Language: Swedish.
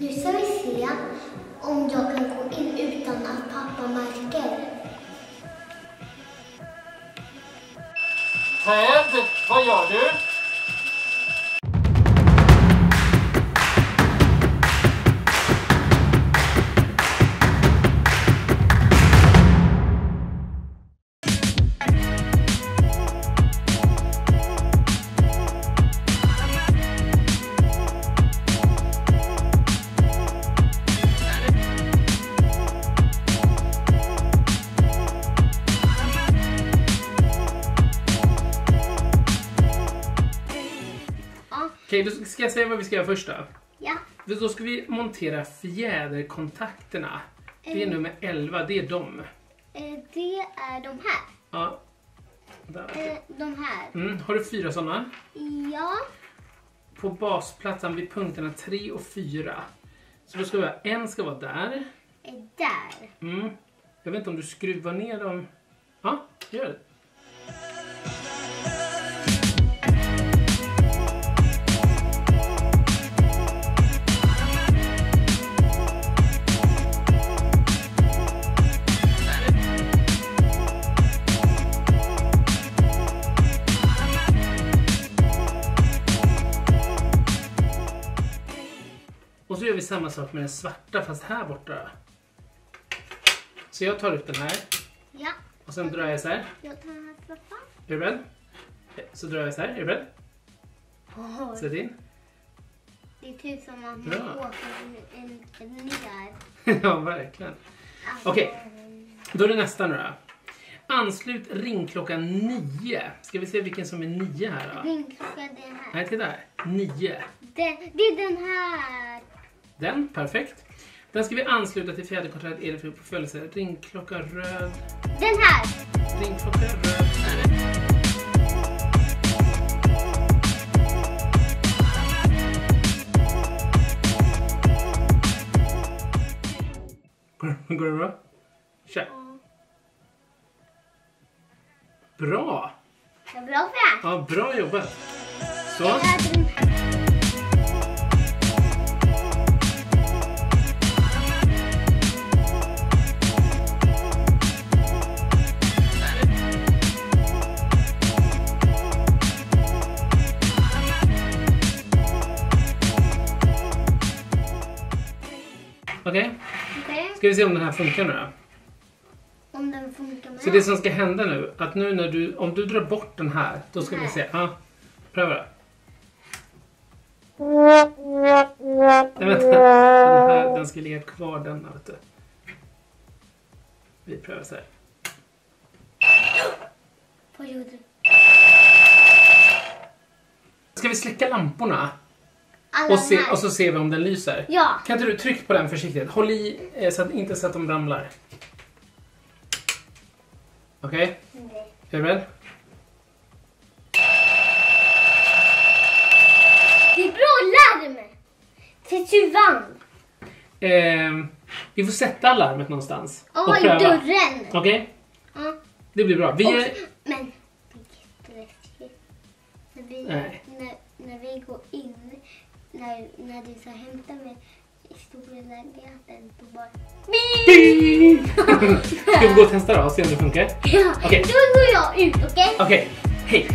Nu ska vi se om jag kan gå in utan att pappa märker. Ted, vad gör du? Okej, då ska jag säga vad vi ska göra först då. ja. Då ska vi montera fjäderkontakterna. Det är Mm. nummer 11, det är de. Eh, det är de här. Ja. Där. Eh, de här. Mm. Har du fyra sådana? Ja. På basplattan vid punkterna 3 och 4. Så då ska vi ha, en ska vara där. Eh, där. Mm. Jag vet inte om du skruvar ner dem. Ja, gör det. Vi samma sak med den svarta fast här borta. Så jag tar ut den här Ja. och sen drar jag så här. Jag tar den här svarta. Är du beredd? Så drar jag så här. Är du beredd? Sätt in. det är typ som att man Bra. åker en, en, ner. ja, verkligen. Alltså, Okej. Då är det nästa nu då. Anslut ringklockan 9. Ska vi se vilken som är 9 här då? Ringklocka den här. Nej, titta här. 9. Den, det är den här. Den, perfekt. Den ska vi ansluta till fjäderkontraktet Elfrid på sätt. Ringklocka röd. Den här. Ringklocka röd. Går, går det bra? Kör. Bra! Bra det. Ja, bra jobbat. Så. Här. Okej, Okej. ska vi se om den här funkar nu då? Om den funkar med. Så det som ska hända nu, att nu när du, om du drar bort den här, då ska vi se. Ja, pröva då. Nej, vänta. Den här, den ska ligga kvar denna, vet du. Vi prövar så här. Vad gjorde du? Ska vi släcka lamporna Alla och, se, och så ser vi om den lyser? Ja. Kan inte du trycka på den försiktigt? Håll i, eh, så att, inte så att de ramlar. Okej, Nej. är du beredd? Det är bra larm. Till tyvan. Eh, vi får sätta alarmet någonstans. och Ja, i pröva. dörren. Okej, Ja. det blir bra. Vi Och, är... men Nej. när, när vi går in, när, när du ska hämta mig i stora lägenheten, då bara... Ska vi gå och testa då och se om det funkar? Ja, Okej. då går jag ut, okej? Okej, hej!